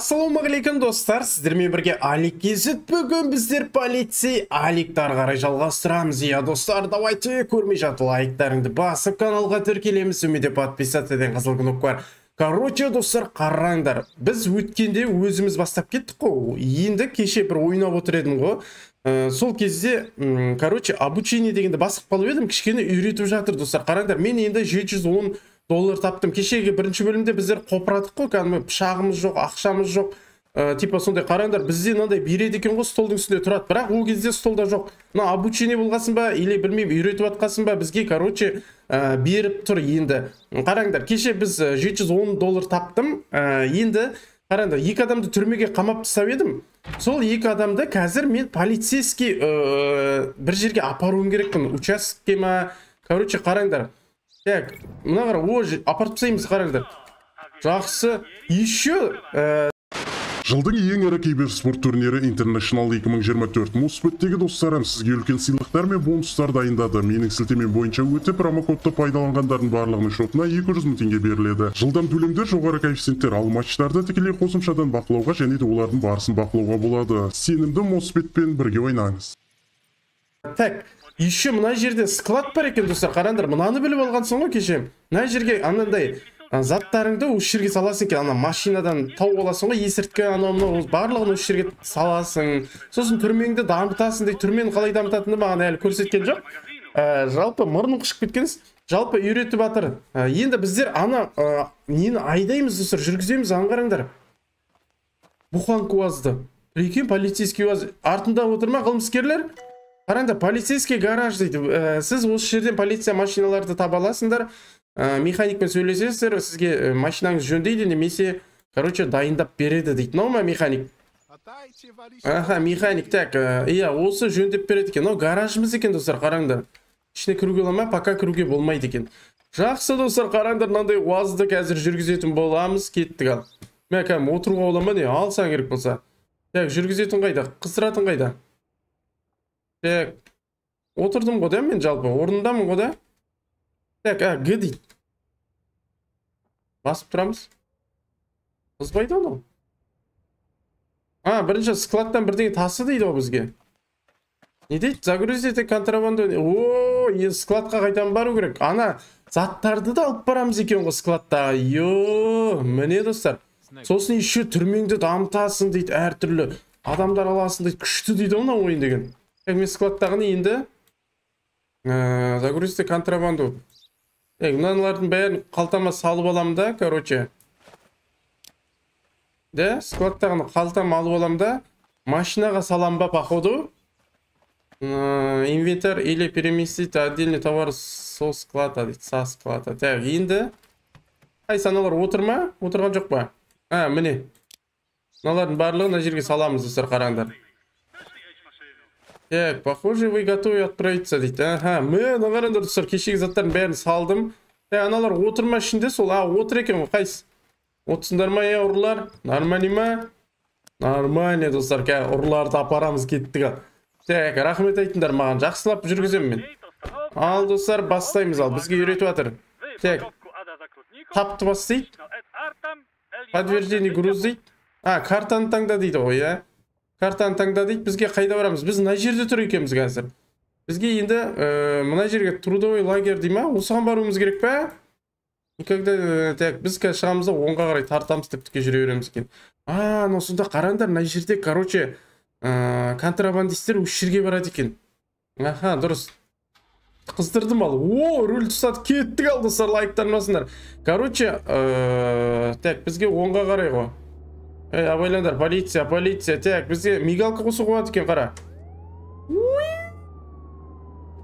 ассалаумағалейкум достар. Сіздермен бірге алик кезет бүгін біздер полицей аликті ары қарай жалғастырамыз. Иә достар давайте көрмей жатып лайктарыңды басып каналға тіркелеміз. Және де подписаться қызыл кнопка бар короче достар қараңдар біз өткенде өзіміз бастап кеттік қой. Енді кеше бір ойнап отыр едім ғой. Ә, сол кезде короче обучение дегенді басып қалып едім. Кішкене үйретіп жатыр достар. Қараңдар мен енді 710 доллар таптым. Кешегі бірінші бөлімде біздер қопырадық қой кәдімгі пышағымыз жоқ ақшамыз жоқ. Ә, типа сондай қараңдар бізде мынандай береді екен ғой столдың үстінде тұрады. Бірақ ол кезде столда жоқ. Мына обучение болғасын ба или білмеймін үйретіп жатқасын ба бізге короче ә, беріп тұр енді. Қараңдар кеше біз ә, 710 доллар таптым. Ә, енді қараңдар екі адамды түрмеге қамап тастап едім. Сол екі адамды қазір мен полицейский ә, бір жерге апаруым керекпін. Участокке ма короче қараңдар так мына қара о апарып тастаймыз қараңдар жақсы еще ә, Жылдың ең ірі киберспорт турнирі International 2024 Муспеттегі достарым сізге үлкен сыйлықтар мен бонустар дайындады. Менің сілтемем бойынша өте промокодты пайдаланғандардың барлығының шотына 200 мың теңге беріледі. Жылдам төлемдер жоғары коэффициенттер ал матчтарды тікелей қосымшадан бақылауға және де олардың барысын бақылауға болады. Сенімді Муспетпен бірге ойнаңыз. так еще мына жерде склад бар екен достар қараңдар. Мынаны біліп алғансың ғой кеше мына жерге анандай заттарыңды осы жерге саласың екен. Ана машинадан тауып аласың ғой есірткі анау мынау барлығын осы жерге саласың. Сосын түрмеңді дамытасың дейді түрмені қалай дамытатынын маған әлі көрсеткен жоқ. Ә, жалпы мұрным қышып кеткенсіз. Жалпы үйретіп жатыр Ә, енді біздер ана ә, нені айдаймыз достар жүргіземіз ана қараңдар бұқанг уазды. Прикинь полицейский уаз. Артында отыр ма қылмыскерлер? Қараңдар полицейский гараж дейді. Ә, сіз осы жерден полиция машиналарды таба аласыңдар. Ә, механикпен сөйлесесіздер сізге ә, машинаңыз жөндейді немесе короче дайындап береді дейді. Мынау ма механик? Аха механик так ә, иә осы жөндеп береді екен. Мынау гаражымыз екен достар қараңдар ішіне кіруге бола ма? Пока кіруге болмайды екен. Жақсы достар қараңдар мынандай уазды қазір жүргізетін боламыз. Кеттік ал. Мә кәдімгі отыруға бола ма не? Алсаң керек болса. Так жүргізетін қайда? Қыстыратын қайда? Так отырдым ғой да мен жалпы орнымдамын ғой да так а г дейді басып тұрамыз қызбайды анау а бірінші складтан бірдеңе тасы дейді ғой бізге не дейді загрузите контрабанду о складқа қайтадан бару керек ана заттарды да алып барамыз екен ғой складта йо міне достар сосын еще түрмеңді дамытасың дейді әртүрлі адамдар аласың дейді күшті дейді ғой мына ойын деген мен складтағыны енді ә, загрузите контрабанду. Так мыналардың бәрін қалтама салып аламын да короче. Да складтағыны қалтама алып аламын да машинаға саламын ба походу? Э, инвентарь или переместить отдельный товар со склада дейді со склада. Так енді қайсы аналар отыр ма? Отырған жоқ па? А міне. Мыналардың барлығын мына жерге саламыз достар қараңдар. Так похоже вы готовы отправиться дейді аха мына қараңдар достар кешегі заттардың бәрін салдым. Так аналар отыр ма ішінде сол? А отыр екен ғой қайсы? Отырсыңдар ма иә ұрылар нормально ма? Нормально достар. Қазір ұрыларды апарамыз кеттік так рахмет айтыңдар маған жақсылап жүргіземін мен. Ал достар бастаймыз. Ал бізге үйретіп жатыр так тапты бас дейді подтверждение груз дейді а картаны таңда дейді ғой иә картаны таңда дейді бізге қайда барамыз? Біз мына жерде тұр екенбіз қазір. Бізге енді ә, мына жерге трудовой лагерь дей ма? Осыған баруымыз керек па никогда э, так біз қазір шығамыз да оңға қарай тартамыз тіке жүре береміз екен. А анау сонда қараңдар мына жерде короче ә, контрабандисттер осы жерге барады екен. Аха дұрыс. Қыздырдым ал. О руль ұстады кеттік ал достар лайктармасыңдар короче ә, так бізге оңға қарай ғой. Ей абайлаңдар полиция полиция так бізге мигалка қосуға болады екен қара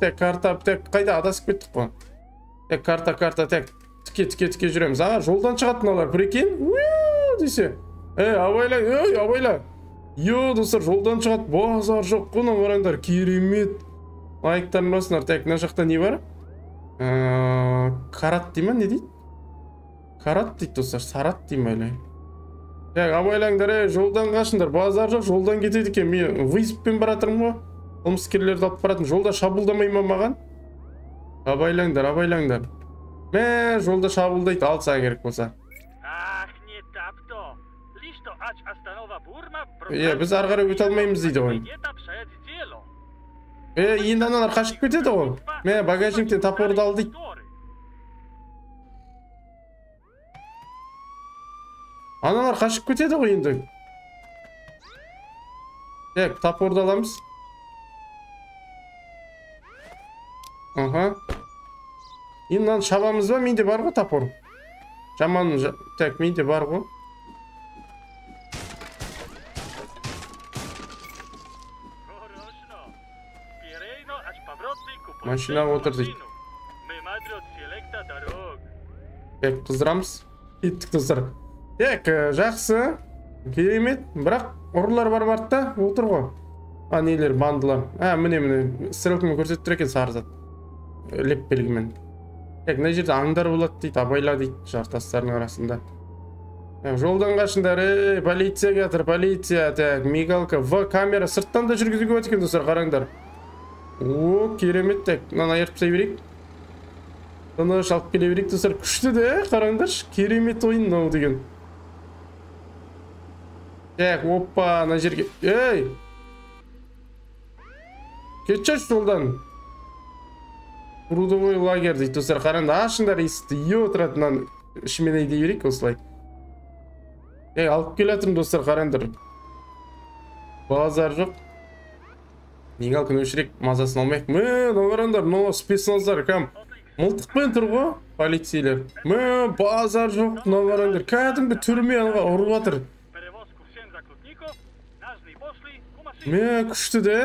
так карта так қайда адасып кеттік қой. Так карта карта так тіке тіке тіке жүреміз ага жолдан шығады мыналар прикинь десе. Ей абайла ей абайла йо достар жолдан шығады базар жоқ қой мына қараңдар керемет. Лайктарын басыңдар так мына жақта не бар? Ә, карат дей ма не дейді? Карат дейді достар сарат дей ма так абайлаңдар ей жолдан қашыңдар базар жоқ жолдан кетеді екен мен выездпен бара жатырмын ғой қылмыскерлерді алып баратын жолда шабуылдамай ма маған абайлаңдар абайлаңдар мә жолда шабуылдайды алсаң керек болса Ах, не так то. Лишь то Jechać Astanowa Burma? Е, біз ары қарай өте алмаймыз дейді ғой. Е, енді аналар қашып кетеді ғой. Мә, багажниктен топорды ал дейді. Аналар қашып кетеді ғой енді. Так, топорды аламыз. Аха. Енді мынаны шабамыз ба? Менде бар ғой топор. Жаман, жа... так, менде бар ғой. Машинаға селекта дорог. Так, қыздырамыз. Кеттік достар. Так, э, жақсы. Керемет. Бірақ ұрылар бар артта отыр ғой. А, нелер, бандылар. А, міне, міне. Стрелкамен көрсетіп тұр екен сары зат. Леп белгімен. Так, мына жерде аңдар болады дейді, абайла дейді жартастардың арасында. Так, жолдан қашыңдар, ей, полиция жатыр, полиция. Так, мигалка, В камера сырттан да жүргізуге болады екен достар, қараңдар. О, керемет. Так, мынаны айырып тастай берейік. Тыныш алып келе берейік достар күшті де қараңдаршы керемет ойын мынау деген так оппа ана жерге. Ей кетші жолдан. Трудовой лагерь дейді достар. Қараңдар ашыңдар есікті ие отырады. Мынаны ішімен айдай берейік осылай. Ей алып келе жатырмын достар қараңдар. Базар жоқ. Мигалканы өшірейік мазасын алмайық. Мә мынау қараңдар спецназдар кәм. Мылтықпен тұр ғой полицейлер. Мә базар жоқ мынау қараңдар. Кәдімгі түрме ұрып жатыр мә күшті де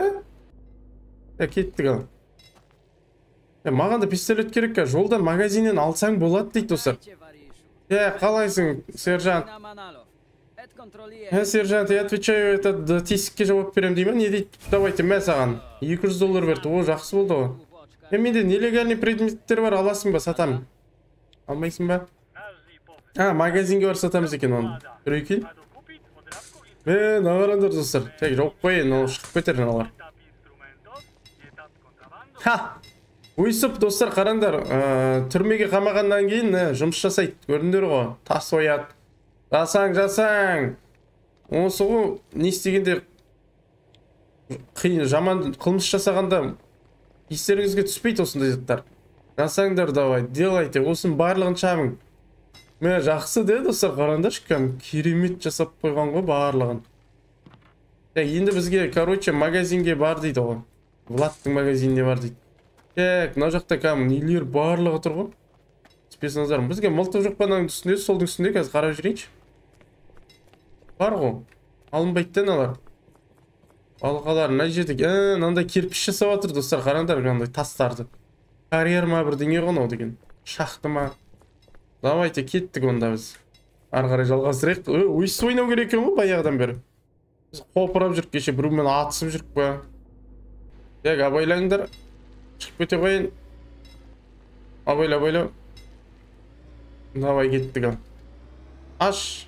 ә кеттік ал ә маған да пистолет керек ка жолдан магазиннен алсаң болады дейді достар ә қалайсың сержант ә сержант я отвечаю этот тесікке жауап беремін дей ма не дейді давайте мә саған 200 доллар берді о жақсы болды ғой е менде нелегальный предметтер бар аласың ба сатамын алмайсың ба а магазинге барып сатамыз екен оны жүре мына қараңдар достар тек жауып қояйын ол шығып кетер контрабанду. ха өйстіп достар қараңдар түрмеге қамағаннан кейін жұмыс жасайды көрдіңдер ғой тас ояды жасаң жасаң осы ғой не істегенде қиын жаман қылмыс жасағанда естеріңізге түспейді осындай заттар жасаңдар давай делайте осының барлығын шабың мә жақсы де достар қараңдаршы кәдімгі керемет жасап қойған ғой барлығын. Енді бізге короче магазинге бар дейді ғой. Владтың магазиніне бар дейді. Так мына жақта кәдімгі нелер барлығы тұр ғой. Спецназар бізге мылтық жоқ па мынаның үстінде солдың үстінде қазір қарап жіберейінші бар ғой. Алынбайды да мыналар балқалар мына жерде ә, мынандай кирпич жасап жатыр достар қараңдар мынандай тастарды. Карьер ма бірдеңе ғой мынау деген. Шахта ма? Давайте кеттік онда біз. Ары қарай жалғастырайық. Өйстіп ойнау керек екен ғой баяғыдан бері. Біз қопырап жүрік кеше біреумен атысып жүрік па так абайлаңдар. Шығып кете қояйын. Абайла абайла давай кеттік ал. Аш!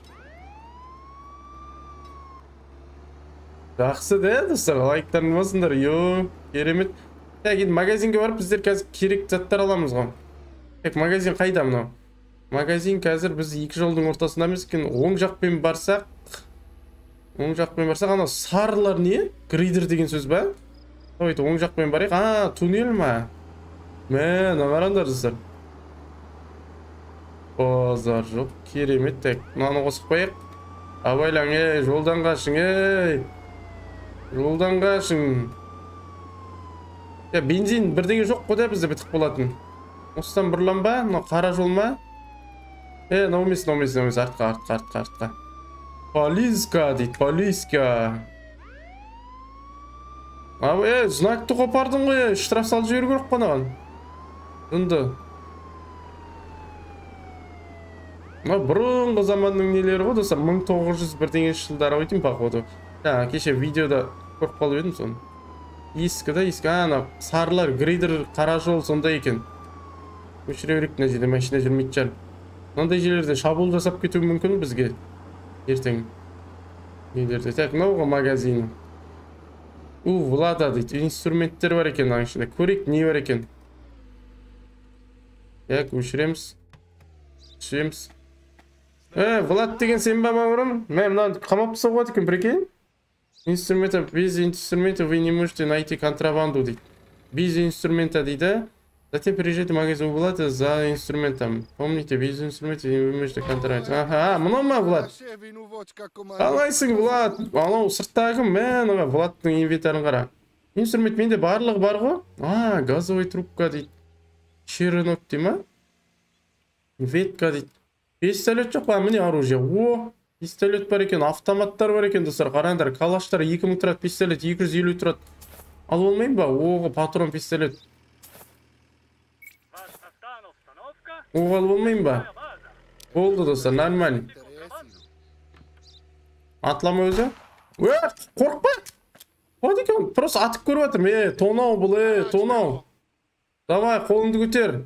Жақсы де достар. Лайктарын басыңдар йо керемет. Так енді магазинге барып біздер қазір керекті заттар аламыз ғой. Так магазин қайда мынау? Магазин қазір біз екі жолдың ортасындамыз екен. Оң жақпен барсақ оң жақпен барсақ анау сарылар не? Грейдер деген сөз ба? Давайте оң жақпен барайық. А туннель ма? Мә мына қараңдар достар базар жоқ керемет так мынаны қосып қояйық абайлаң ей жолдан қашың ей жолдан қашың бензин бірдеңе жоқ қой да бізде бітіп болатын. Осыдан бұрылам ба? Мынау қара жол ма? Мынау емес мынау емес артқа артқа артқа артқа полиска дейді полиска а е знакты қопардың ғой штраф салып жіберу керек қой анаған жынды мына бұрынғы заманның нелері ғой достар мың тоғыз жүз бірдеңінші жылдары ғой деймін походу кеше видеода көріп қалып едім соны ескі да ескі ана сарылар грейдер қара жол сондай екен өшіре берейік мына жерде машина жүрмейтін шығар мынандай жерлерде шабуыл жасап кетуі мүмкін бізге ертең нелерде так мынау ғой магазин у влада дейді инструменттер бар екен мынаның ішінде көрейік не бар екен так өшіреміз түсеміз Э, Влад деген сен ба бауырым? Мен мынаны қамап тастауға болады екен, прикинь? Инструмента, без инструмента вы не можете найти контрабанду дейді. Без инструмента дейді. Затем приезжайте в магазин Влада за инструментом. Помните, без инструмента вы можете контрабанду. Ага, мынау ма Влад? қалайсың влад. Анау сырттағы мә анаға владтың инвентарын қара. Инструмент менде барлығы бар ғой. А газовый трубка дейді. Черенок дей ма? Ветка дейді. Пистолет жоқ па? Міне оружие. О пистолет бар екен автоматтар бар екен достар. Қараңдар калаштар 2000 тұрады пистолет 250 тұрады. Алып алмайын ба? Оғы патрон пистолет. Установка. оғы алып алмайын ба База. болды достар нормально атылама өзі е қорықпа вот екен просто атып көріп жатырмын е тонау бұл е тонау давай қолыңды көтер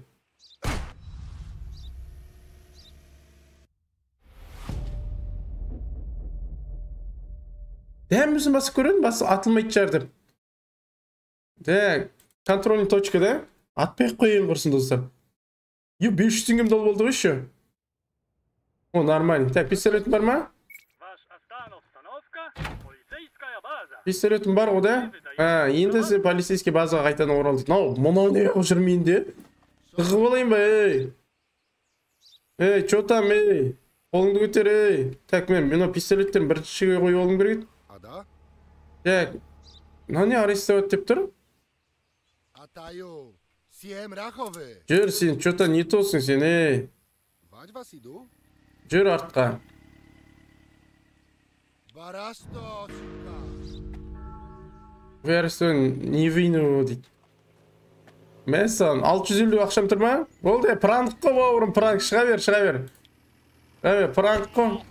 дәм өзін басып көреді басы атылмайтын шығар деп так контрольный точка да атпай ақ қояйын құрсын достар жүз теңгем дол болды ғой еще о нормально так пистолетің бар ма пистолетің бар ғой да а енді сен полицейский базаға қайтадан орал дейді мынау мынау не қылып жүр менде ығып алайын ба ей ей че там ей қолыңды көтер ей так мен мына пистолеттерін біріншіге қойып алуым керек так мынау не арестовать деп тұр Атаю. Сием рахове. жүр сен че то не тосың сен ей Вадь вас иду. жүр артқа Барасто, сука. версон не вину дейді мәссаған алты жүз елу ақшам тұр ма болды пранк қой бауырым пранк шыға бер шыға бер шыға бер пранк қой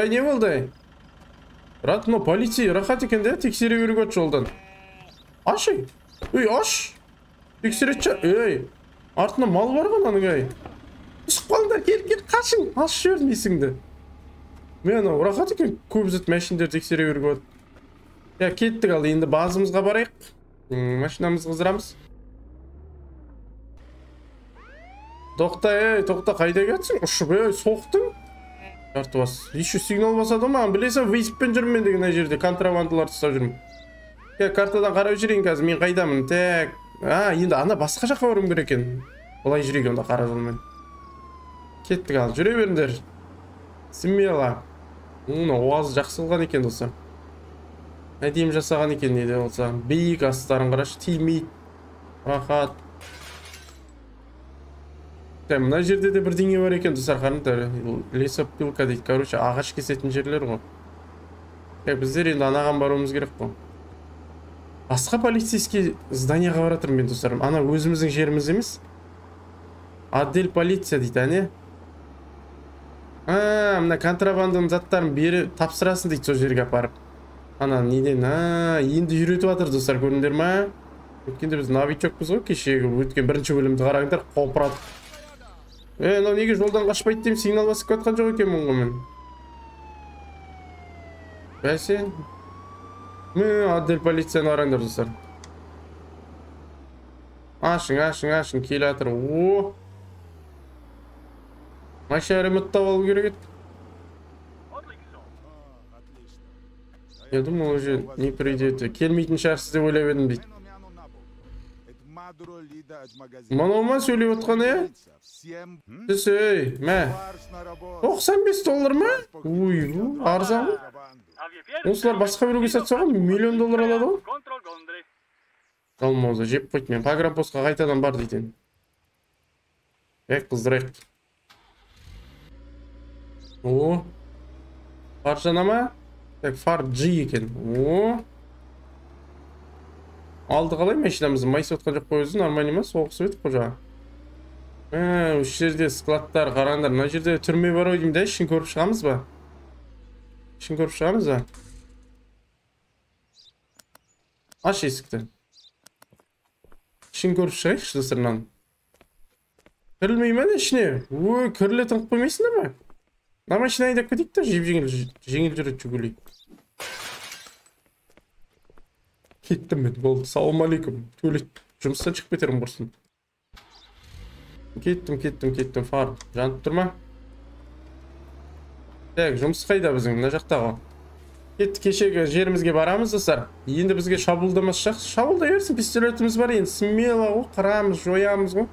ей не болды брат мынау полиция рахат екен да тексере беруге жолдан ей аш тексереді ей артында мал бар ғой мынаның ей түсіп қалыңдар кел кел қашың ашып жібердім есіңді мен анау рахат екен көп зат машиналар тексере беруге болады Ya kеттік ал енді базымызға барайық машинамызды қыздырамыз тоқта ей тоқта қайда кетсің ұшып ей соқтың жарты бас еще сигнал басады ғой маған білесің вейспен жүрмін деген ана жерде контрабандаларды ұстап жүрмін картадан қарап жүрейін қазір мен қайдамын так а енді ана басқа жаққа баруым керек екен. Былай жүрейік онда қара жолмен. Кеттік ал жүре беріңдер. Смело мына уаз жақсы қылған екен достар әдемі жасаған екен не де болса. Биік астарын қарашы тимейді. Рахат. Мына жерде де бірдеңе бар екен достар қараңдар лесопилка дейді. Короче ағаш кесетін жерлер ғой. Так біздер енді анаған баруымыз керек қой. Басқа полицейский зданияға бара жатырмын мен достарым. Ана өзіміздің жеріміз емес. Отдель полиция дейді әне. А мына контрабанданың заттарын бері тапсырасың дейді сол жерге апарып. Ана неден? А енді үйретіп жатыр достар көрдіңдер ма? Өткенде біз новичокпыз ғой кешегі өткен бірінші бөлімді қараңдар қопыратып е мынау неге жолдан қашпайды деймін сигнал басып келе жатқан жоқ екенмін ғой мен. Бәсе отдель полицияны қараңдар достар ашың ашың ашың келе жатыр о машина ремонттап алу керек еді я думал уже не придет келмейтін шығарсыз деп ойлап едім дейді мынау ма сөйлеп отқан иә түс ей мә 95 доллар ма ой арзан ғой осылар басқа біреуге ғой миллион доллар алады ғой жалмауза жеп қойды мен погранпостқа қайтадан бар дейді ек қыздырайық о фар жана ма так фар G екен о алды қалай машинамызды майысып отқан жоқ қой өзі нормально ма соғысып едік қой жаңа осы жерде складтар қараңдар мына жерде түрме бар ғой деймін да ішін көріп шығамыз ба көріп шығамыз ба аш есікті ішін көріп шығайықшы достар мынаны кірілмей ма ішіне ой кіріле тығып қоймайсыңдар ма мына машина айдап кетейік та жеп жеңіл жеңіл жүреді жүгірейік кеттім мен болды алейкум төлет жұмыстан шығып кетермін құрсын кеттім кеттім кеттім фар жанып тұр ма так жұмыс қайда біздің мына жақта ғой кетті кешегі жерімізге барамыз достар енді бізге шабуылдамас жақсы шабуылдай берсін пистолетіміз бар енді. Смело ғой қырамыз жоямыз ғой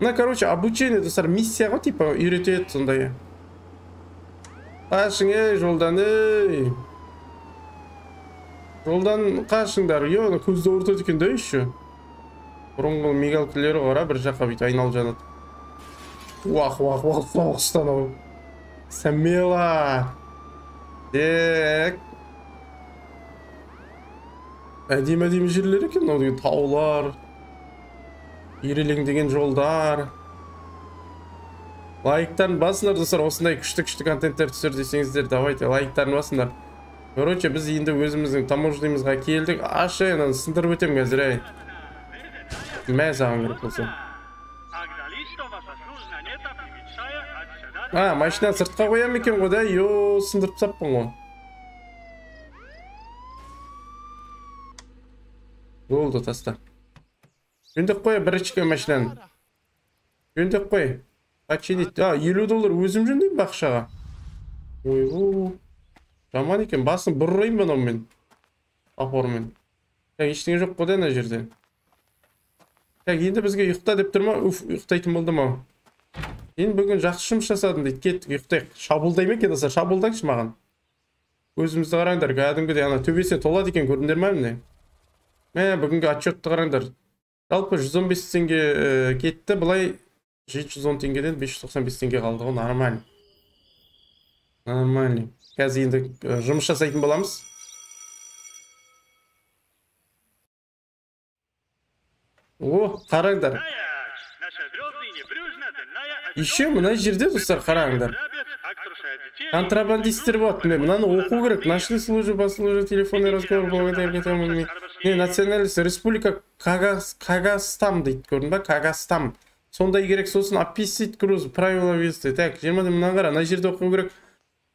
мына короче обучение достар миссия ғой типа үйретеді сондай. Қашың ей жолдан ей жолдан қашыңдар е ана көзді ауыртады екен да еще. Бұрынғы мигалкілері қара бір жаққа бүйтіп айналып жанады. Уах уах уах соғыстан смело так әдемі әдемі жерлер екен мынау деген таулар ирелеңдеген жолдар лайктарын басыңдар достар осындай күшті күшті контенттер түсір десеңіздер давайте лайктарын басыңдар короче біз енді өзіміздің таможнямызға келдік ананы сындырып өтемін қазір ей мә саған керек болса а машинаны сыртқа қоямын екен ғой да йо сындырып тастаппын ғой болды таста жөндеп қой бірінші машинаны жөндеп қой починить а елу доллар өзім жөндеймін ба ақшаға ойбу жаман екен басын ба мынаумен топормен так ештеңе жоқ қой да ана жерде так енді бізге ұйықта деп тұр ма уф ұйықтайтын болдым ау енді бүгін жақсы жұмыс жасадым дейді. Кеттік ұйықтайық шабуылдай ма екен достар шабуылдаңызшы маған. Көзімізді қараңдар кәдімгідей ана төбесіне толады екен көрдіңдер ма міне мә бүгінгі отчетты қараңдар. Жалпы 115 теңге ә, кетті былай 710 теңгеден 595 теңге қалды ғой нормально. Нормально. Қазір енді ә, жұмыс жасайтын боламыз. О қараңдар. еще мына жерде достар қараңдар Рабец, акторша детей. контрабандисттер болады міне мынаны оқу керек нашли службу по службе телефонный разговор благодаря этому не национальность республика Кагас- кагастам дейді көрдің ба кагастам сондай керек сосын описать груз правила ввести так жиырма мына қара мына жерде оқу керек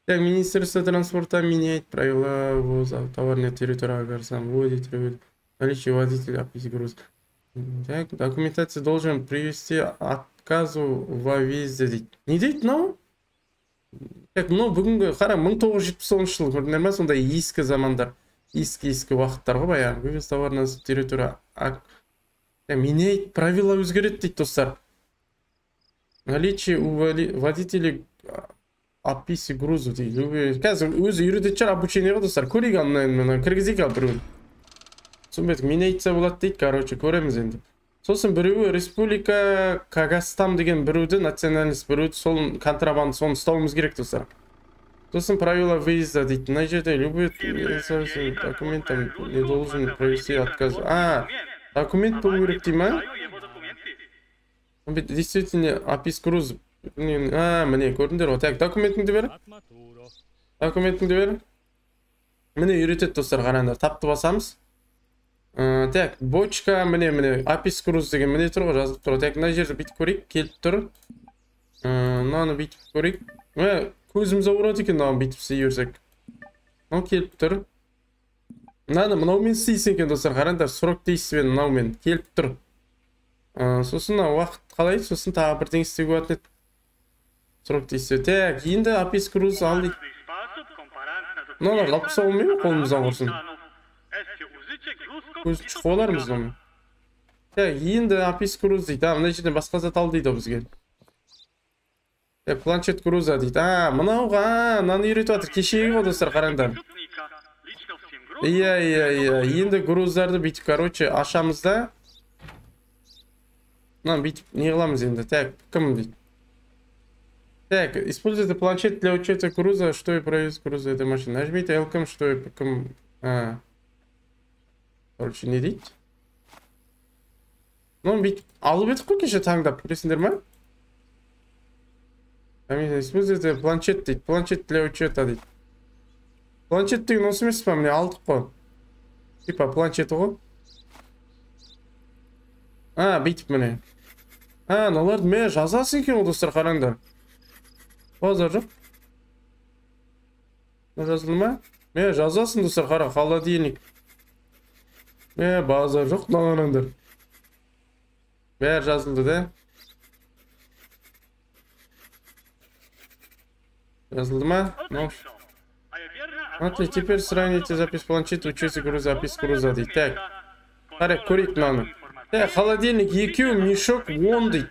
так министерство транспорта меняет правила ввоза товар на территорию Агарсам вводит наличие водителя описать груз так документация должен привести отказу во въезде дейді не дейді мынау так мынау бүгінгі қара мың тоғыз жүз жетпіс тоғызыншы жыл көрдіңдер ма сондай ескі замандар ескі ескі уақыттар ғой баяғы. Вывез товар на территорию ак- Так, меняет правила өзгереді дейді достар. Наличие у водителей описи грузу дейді. Қазір өзі үйрететін шығар обучение ғой достар. Көрейік мына кіргізейік ал біреуін. Түсінбедік меняется болады дейді короче көреміз енді. Сосын біреуі республика кагастам деген біреуді национальность біреуді сол контрабанда соны ұстауымыз керек достар сосын правила выезда дейді. Мына жерде любой документ там не должен провести отказ. А документ болу керек дей ма? Действительно опис груз а міне көрдіңдер ғой. Так документіңді бер. Документіңді бер. Міне үйретеді достар қараңдар. Тапты басамыз. Так бочка міне міне опис груз деген міне тұр ғой жазылып тұр так мына жерде бүйтіп көрейік келіп тұр мынаны бүйтіп көрейік мә көзіміз ауырады екен мынаны бүйтіп істей берсек мынау келіп тұр мынаны мынаумен істейсің екен достар қараңдар срок действиен мынаумен келіп тұр Ә, сосын мына уақыт қалай сосын тағы бірдеңе істеуге болатын еді срок действия. Так енді опис груз ал дейді мыналарды алып тастауға болмай ма қолымыздан құрсын. Зат ал дейді ғой бізге так планшет груза дейді а мынауға а, мынаны үйретіп жатыр кешегі ғой достар қараңдар Преступника. Лично всем грузом. иә иә иә енді груздарды бүйтіп короче ашамыз да мынаны бүйтіп не қыламыз енді так кім дейді так используйте планшет для учета груза что и провез груза этой машины нажмите lkm что и кім а короче не дейді мынаны бүйтіп алып едік қой кеше таңдап білесіңдер ма используйте планшет дейді планшет для учета дейді планшет деген осы емес па міне алдық қой типа планшеті ғой а бүйтіп міне а мыналарды мә жазасың екен ғой достар қараңдар базар жоқ жазылды ма мә жазасың достар қара холодильник Э, база жоқ мынаған бәрі жазылды да Жазылды ма? Ну. Смотри, теперь сравните запись планшета, учусь игру, запись груза дейді. Так. Қарай, көрейік мынаны. Э, холодильник екеу, мешок он дейді.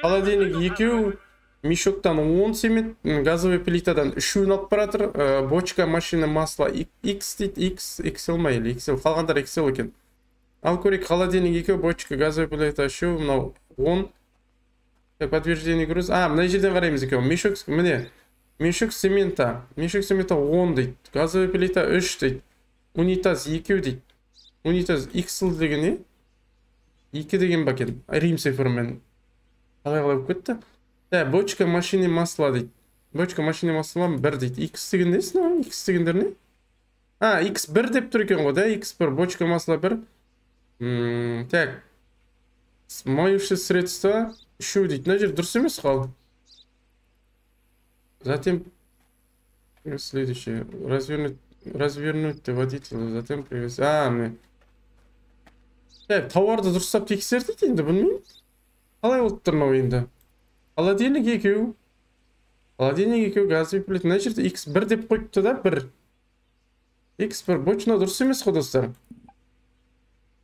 Холодильник екеу, мешоктан 10 семет, м, газовый плитадан үшеуін алып баратыр. Э, бочка, машина, масло, X дейді, X, XL ма или XL, қалғандар XL екен. Ал көрейік, холодильник екеу, бочка, газовый плита үшеу, мынау 10. Так, подтверждение груз. А, мына жерден қараймыз екен. Мешок, міне. Мешок цемента. Мешок цемента 10 дейді. Газовый плита 3 дейді. Унитаз 2 дейді. Унитаз XL деген не? 2 деген ба екен? Рим цифрымен. Қалай қалай болып кетті? Да, бочка машина масла дейді. Бочка машина масла 1 дейді. X деген несі мынау? X дегендер не? А, X1 деп тұр екен ғой, да? X1, бочка масла 1. М, Так. Моющее средство 3 дейді. Мына жер дұрыс емес қал. Затем следующее. Развернуть, развернуть водителя, затем привезти. А, міне. Тауарды дұрыстап тексер дейді енді, білмеймін. Қалай болып тұр мынау енді? Холодильник екеу. Холодильник екеу, газовый плита. Мына жерде X1 деп қойыпты да, 1. X1, бочина дұрыс емес қой достар.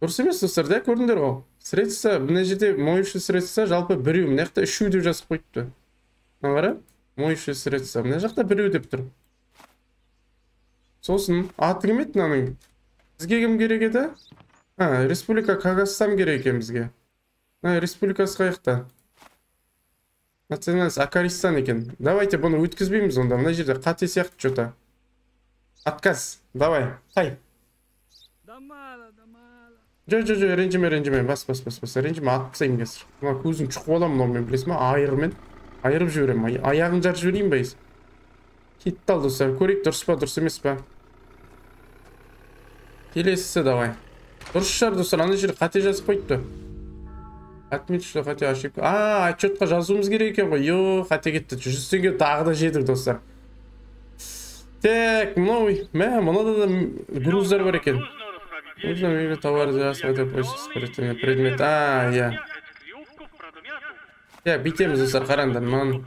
Дұрыс емес достар, да, көрдіңдер ғой. Средство, мына жерде моющий средство жалпы біреу, мына жақта үшеу деп жазып қойыпты. Мына қара, моющий средство. Мына жақта біреу деп тұр. Сосын, аты кім еді мынаның? Бізге кім керек еді? А, республика Кагастан керек екен бізге. А, республикасы қаяқта? Национальность Акаристан екен. Давайте бұны өткізбейміз онда. Мына жерде қате сияқты что-то. Отказ. Давай. Қай. Да мало, да мало. Жо, жо, жо, ренжіме, ренжіме. Бас, бас, бас, бас. Ренжіме, атып тастаймын қазір. Мына көзін шұқып аламын мынаумен білесің ба? Айырымен. Айырып жіберемін. Аяғын жарып жіберейін ба? Кетті ал достар. Көрейік дұрыс па, дұрыс емес па? Келесісі давай. Дұрыс шығар достар. Ана жерде қате жазып қойыпты. Отметь, что хотя ошибка. А, отчетқа жазуымыз керек екен ғой. Йо, қате кетті. 100 теңге тағы да жедік достар. Так, мынау, мә, мынада да груздар бар екен. Нужно выявить товар для осмотра почты предмет. А, я. Я бүйтеміз достар қараңдар мынаны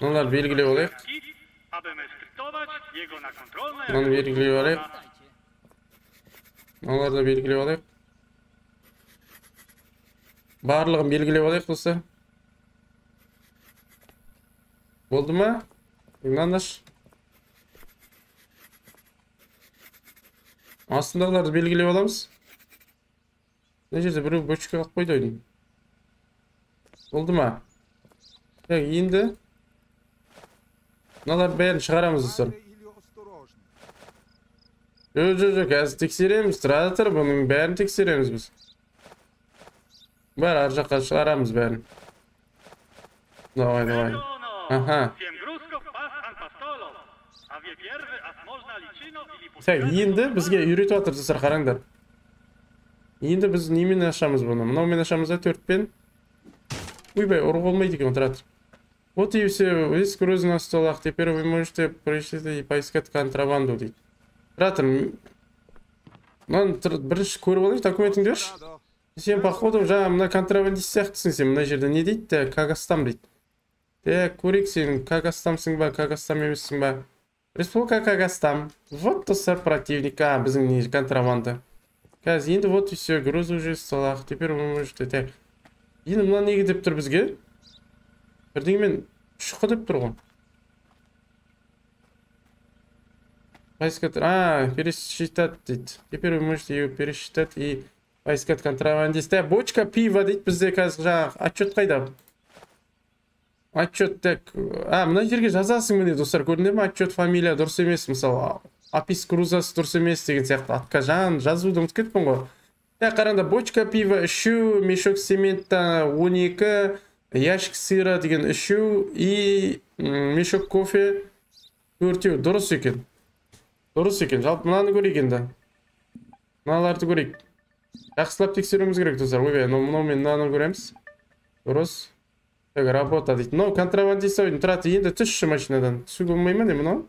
мыналарды белгілеп алайық мынаны белгілеп алайық мыналарды да белгілеп алайық барлығын белгілеп алайық достар болды ма мынаны аш астындағыларды белгілеп аламыз мына жерде біреу бочка қалып қойды ойын болды ма так енді мыналардың бәрін шығарамыз достар жоқ жоқ жоқ қазір тексереміз тұра тұр бұның бәрін тексереміз біз бәрі ар жаққа шығарамыз бәрін давай давай Ага. так енді бізге үйретіп жатыр достар қараңдар енді біз немен ашамыз бұны мынаумен ашамыз да төртпен ойбай ұры болмайды екен тұр вот и все весь груз на столах теперь вы можете пройти и поискать контрабанду дейді тұра тұр мынаны бірінші көріп алайыншы документіңді берші сен походу жаңа мына контрабандист сияқтысың сен. Мына жерде не дейді де? Кагастам дейді. Так көрейік сен кагастамсың ба кагастам емессің ба? Республика кагастам. Вот достар противник. А біздің не контрабанда. Қазір енді вот и все груз уже столах. Теперь вы можете так енді мына неге деп тұр бізге? Бірдеңемен шұқы деп тұр ғой. А пересчитать дейді. Теперь вы можете ее пересчитать и поискать контрабандиста бочка пива дейді бізде қазір жаңағы отчет қайда отчет так а мына жерге жазасың міне достар көрдіңдер ма отчет фамилия дұрыс емес мысалы опис грузасы дұрыс емес деген сияқты атқа жан жазуды ұмытып кетіппін ғой так қараңдар бочка пива үшеу мешок цемента он екі ящик сыра деген үшеу и мешок кофе төртеу дұрыс екен дұрыс екен жалпы мынаны көрейік енді мыналарды көрейік жақсылап тексеруіміз керек достар ойбай мынау мен мынаны көреміз дұрыс так работа дейді мынау контрабандист ойын тұрады енді түсші машинадан түсуге болмай ма не мынау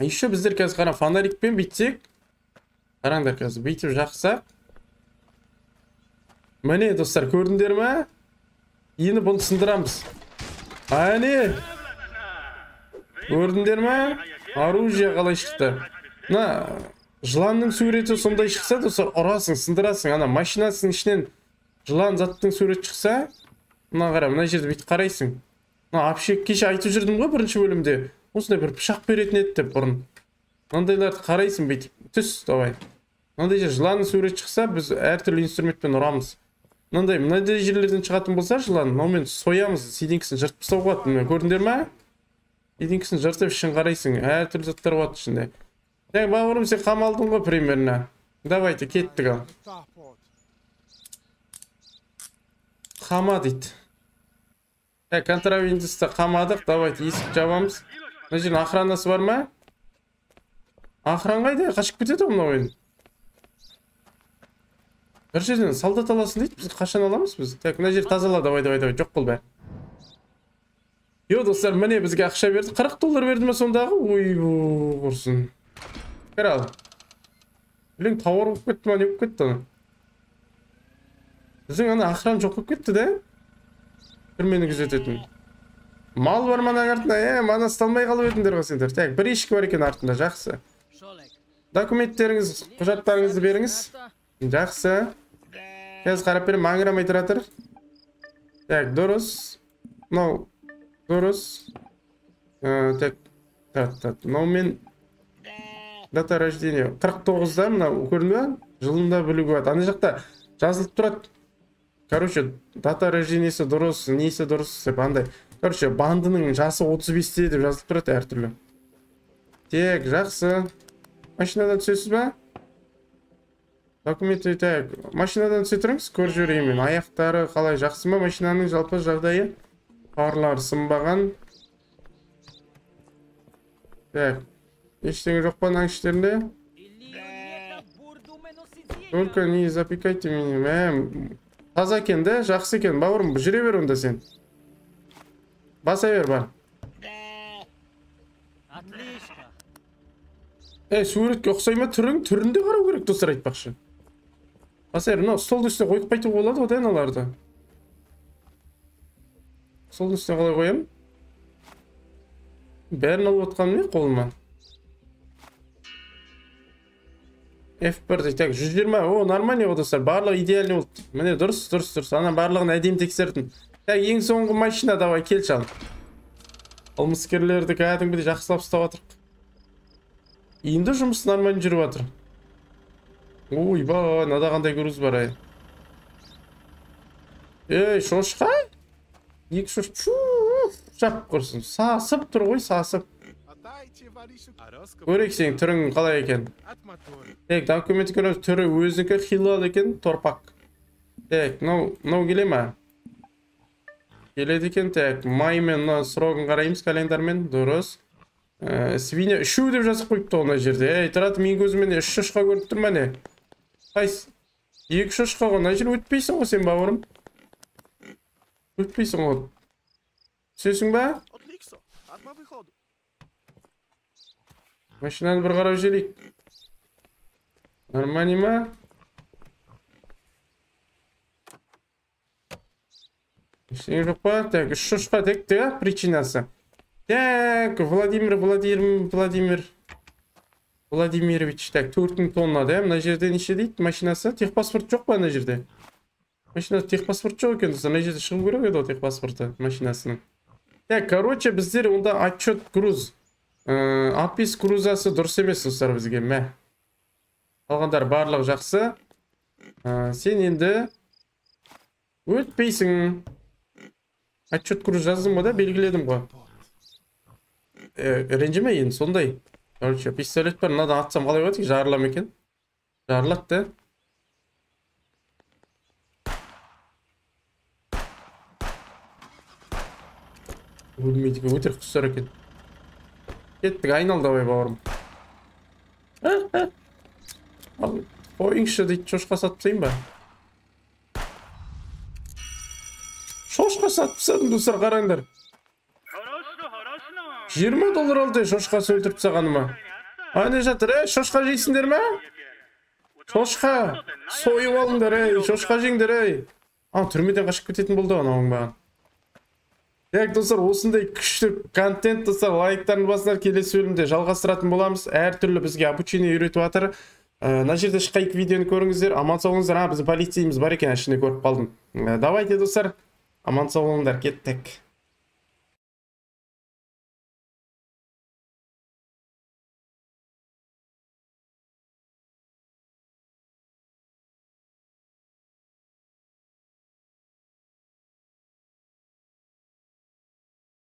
еще біздер қазір қара фонарикпен бүйтсек қараңдар қазір бүйтіп жақсақ міне достар көрдіңдер ма? Енді бұны сындырамыз. Әне? Көрдіңдер ма? Оружие қалай шықты? Мына жыланның суреті сондай шықса достар ұрасың сындырасың ана машинасының ішінен жылан заттың суреті шықса мына қара мына жерде бүйтіп қарайсың. Мына общак кеше айтып жүрдім ғой бірінші бөлімде осындай бір пышақ беретін еді деп бұрын. Мынандайларды қарайсың бүйтіп. Түс давай. Мынандай жер жыланның суреті шықса біз әртүрлі инструментпен ұрамыз. Мынандай мынандай жерлерден шығатын болса жылан мынаумен соямыз сидеңкісін жыртып тастауға болады міне көрдіңдер ма? Сидеңкісін жыртып ішін қарайсың әртүрлі заттар болады ішінде. Так бауырым сен қамалдың ғой примерно давайте кеттік ал қама дейді так контравендисті қамадық давайте есік жабамыз мына жерде охранасы бар ма охран қайда қашып кетеді ғой мынау енді бір жерден солдат аласың дейді біз қашан аламыз біз так мына жерді тазала давай давай давай жоқ бол бәрі йо достар міне бізге ақша берді 40 доллар берді ме сондағы ойбу құрсын кір ал блин тауар болып кетті ма не болып кетті ана біздің ана охран жоқ болып кетті да түрмені күзететін мал бар ма ананың артында е мана ұсталмай қалып едіңдер ғой сендер так бір ешкі бар екен артында жақсы документтеріңіз құжаттарыңызды беріңіз жақсы қазір қарап беремін маңырамай тұра тұр так дұрыс мынау дұрыс так мынаумен дата рождения. Қырық тоғызда мынау көрінді ма жылында білуге болады. Ана жақта жазылып тұрады. Короче дата рождениесі дұрыс несі дұрыс деп андай. Короче бандының жасы 35-те деп жазылып тұрады әртүрлі. Так жақсы. Машинадан түсесіз ба? Документы так машинадан түсе тұрыңыз көріп жіберейін мен. Аяқтары қалай? Жақсы ма машинаның жалпы жағдайы? Фарлары сынбаған. Так. Ештеңе жоқ па мынаның іштерінде только не запекайте меня мә таза екен да жақсы екен бауырым жүре бер онда сен баса бер бар Отлично. е суретке ұқсай ма түрің түрінде қарау керек достар айтпақшы баса бер мынау столдың үстіне қойып қайтуға болады ғой да аналарды столдың үстіне қалай қоямын бәрін алып отқаным не қолыма F1 дейді так жүз жиырма. О нормально ғой достар барлығы идеальный болды. Міне дұрыс дұрыс дұрыс. Ана барлығын әдемі тексердім. Так ең соңғы машина давай кел шал қылмыскерлерді кәдімгідей жақсылап ұстап жатырық енді жұмыс нормально жүріп жатыр. Ойбай мынада қандай груз бар ай. Ей шошқа. Екі шош Фу, жап құрсын сасып тұр ғой сасып. Көрейік сенің түрің қалай екен? Так документ көреміз түрі өзінікі хилал екен торпақ. Так мынау мынау келе ма? Келеді екен так маймен мына срогын қараймыз календармен дұрыс. Ә, свинья үшу деп жазып қойыпты ғой мына жерде. Ей тұрады менің көзіммен үш шошқа көріп тұр ма не қайсы екі шошқа ғой мына жер өтпейсің ғой сен бауырым. Өтпейсің ғой. Түсесің ба? Машинаны бір қарап жіберейік нормально ма? Ештеңе жоқ па так үш шошқа тек да причинасы так владимир владимир владимир владимирович так төрт мың тонна да? Мына жерде неше дейді? Машинасы? Техпаспорт жоқ па ана жерде? Машинада техпаспорт жоқ екен мына жерде шығу керек еді ғой техпаспорты машинасының. Так короче біздер онда отчет груз. Ә, опис грузасы дұрыс емес достар бізге мә. Қалғандар барлығы жақсы. Ә, сен енді өтпейсің. Отчет груз жаздым ғой да белгіледім ғой. Ә, ренжіме енді сондай. Короче пистолет бар мынадан атсам қалай болады жарыла ма екен. Жарылады да. Өлмейді екен өтірік құстар екен. Кеттік айнал давай бауырым ал қойыңызшы дейді шошқа сатып тастайын ба шошқа сатып тастадым достар қараңдар жиырма доллар алды шошқасы өлтіріп тастағаныма ана жатыр ей шошқа жейсіңдер ма шошқа сойып алыңдар ей шошқа жеңдер ей а түрмеден қашып кететін болды анауың маған так достар осындай күшті контент достар лайктарын басыңдар келесі бөлімде жалғастыратын боламыз. Әртүрлі бізге обучение үйретіп жатыр. Мына жерде шыққан видеоны көріңіздер. Аман сау болыңыздар а біздің полицейіміз бар екен ішінде көріп қалдым. Давайте достар. Аман сау болыңдар кеттік.